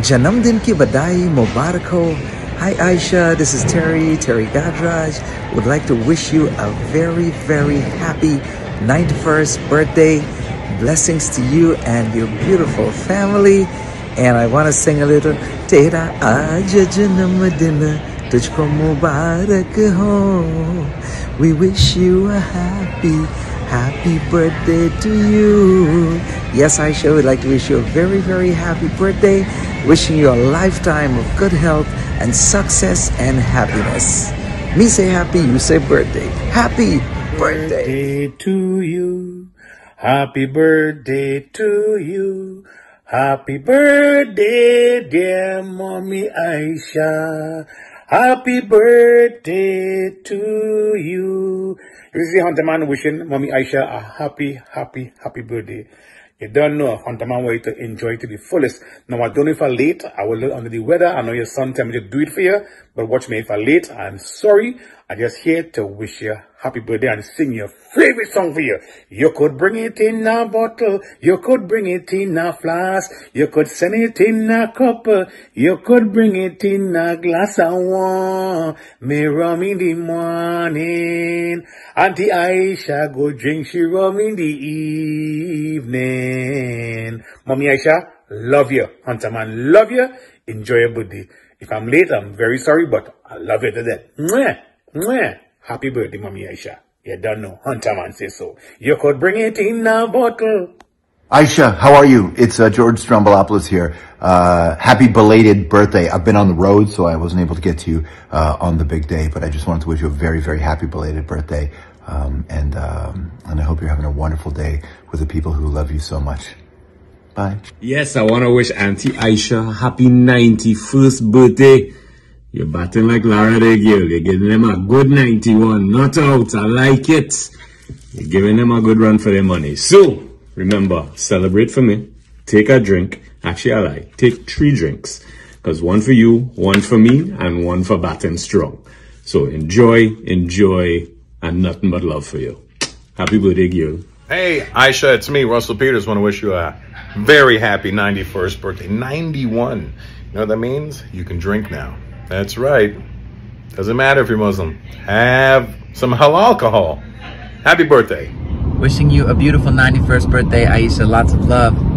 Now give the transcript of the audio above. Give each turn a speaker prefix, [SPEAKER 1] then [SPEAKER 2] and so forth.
[SPEAKER 1] Janamdin ki badai mubarak ho. Hi Aisha, this is Terry, Terry Gajraj. Would like to wish you a very, very happy 91st birthday. Blessings to you and your beautiful family. And I want to sing a little Tera Aja Janamadina Tujhko Mubarak ho. We wish you a happy, happy birthday to you. Yes, Aisha would like to wish you a very, very happy birthday. Wishing you a lifetime of good health and success and happiness. Me say happy, you say birthday. Happy birthday.
[SPEAKER 2] birthday to you. Happy birthday to you. Happy birthday, dear mommy Aisha. Happy birthday to you. This is the Hunter Man wishing mommy Aisha a happy, happy, happy birthday. You don't know Hunter Man way to enjoy it to the fullest. Now I don't know if I'm late. I will look under the weather. I know your son tell me to do it for you, but watch me if I'm late. I'm sorry. I'm just here to wish you a happy birthday and sing your favorite song for you. You could bring it in a bottle. You could bring it in a flask. You could send it in a cup. You could bring it in a glass of wine. Me rum in the morning. Auntie Aisha go drink she rum in the evening. Mommy Aisha, love you. Hunter man, love you. Enjoy your birthday. If I'm late, I'm very sorry, but I love you to death. Mwah, mwah. Happy birthday, Mommy Aisha. You don't know. Hunter man says so. You could bring it in a bottle.
[SPEAKER 3] Aisha, how are you? It's uh, George Stroumboulopoulos here. Uh, happy belated birthday. I've been on the road, so I wasn't able to get to you uh, on the big day, but I just wanted to wish you a very, very happy belated birthday. Um, and um, and I hope you're having a wonderful day with the people who love you so much. Bye.
[SPEAKER 4] Yes, I want to wish Auntie Aisha happy 91st birthday. You're batting like Lara girl. You're giving them a good 91. Not out. I like it. You're giving them a good run for their money. So, remember, celebrate for me. Take a drink. Actually, I like. Take three drinks. Because one for you, one for me, and one for batting strong. So enjoy, enjoy, and nothing but love for you. Happy birthday, girl.
[SPEAKER 5] Hey, Aisha, it's me, Russell Peters. Want to wish you a very happy 91st birthday. 91. You know what that means? You can drink now. That's right. Doesn't matter if you're Muslim. Have some halal alcohol. Happy birthday.
[SPEAKER 1] Wishing you a beautiful 91st birthday, Aisha. Lots of love.